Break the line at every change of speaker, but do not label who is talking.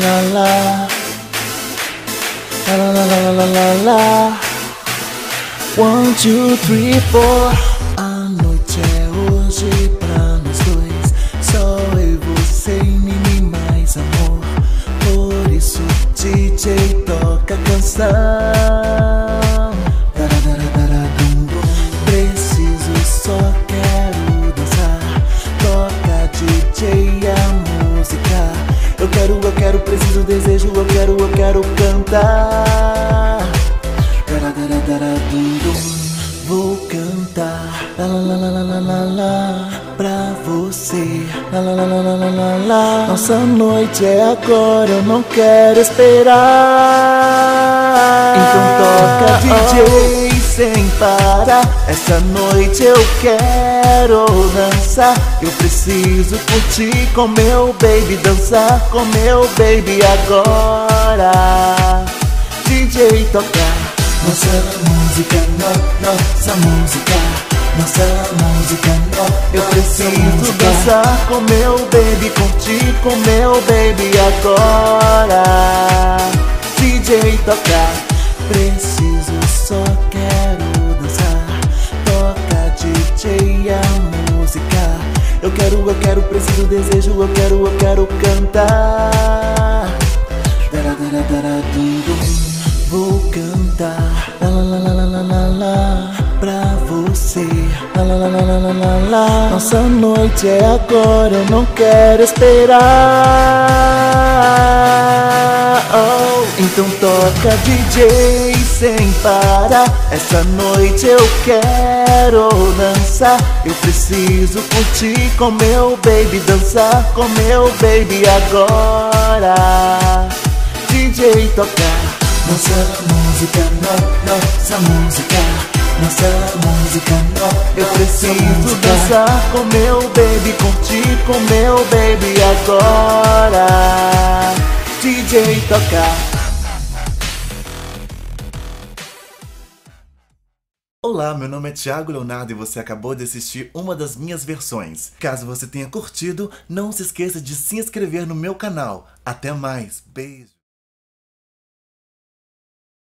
la la. La la la la la la One, two, three, four. A noite é hoje pra nós dois. Só eu, e você e mais amor. Por isso DJ toca a canção. quero, eu quero, preciso, desejo, eu quero, eu quero cantar. Vou cantar la la la la la la la pra você. La la la la la la la. Nossa noite é agora, eu não quero esperar. Então toca. DJ sem parar Essa noite eu quero dançar. Eu preciso curtir com meu baby Dançar com meu baby agora. DJ tocar nossa música, no, nossa música, nossa música, no, eu preciso dançar com meu baby, curtir com meu baby agora. DJ tocar, preciso, quero, eu quero, preciso, desejo, eu quero, eu quero cantar. Vou cantar la la la la la la la pra você. La la la la la la la. Nossa noite é agora, eu não quero esperar. Oh, então toca DJ sem parar. Essa noite eu quero dançar dançar Eu preciso curtir com meu baby Dançar com meu baby agora DJ tocar nossa música, no, nossa música, nossa música, no, eu preciso dançar com meu baby, curtir com meu baby agora. DJ tocar.
Olá, meu nome é Thiago Leonardo e você acabou de assistir uma das minhas versões. Caso você tenha curtido, não se esqueça de se inscrever no meu canal. Até mais, beijo!